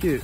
cute.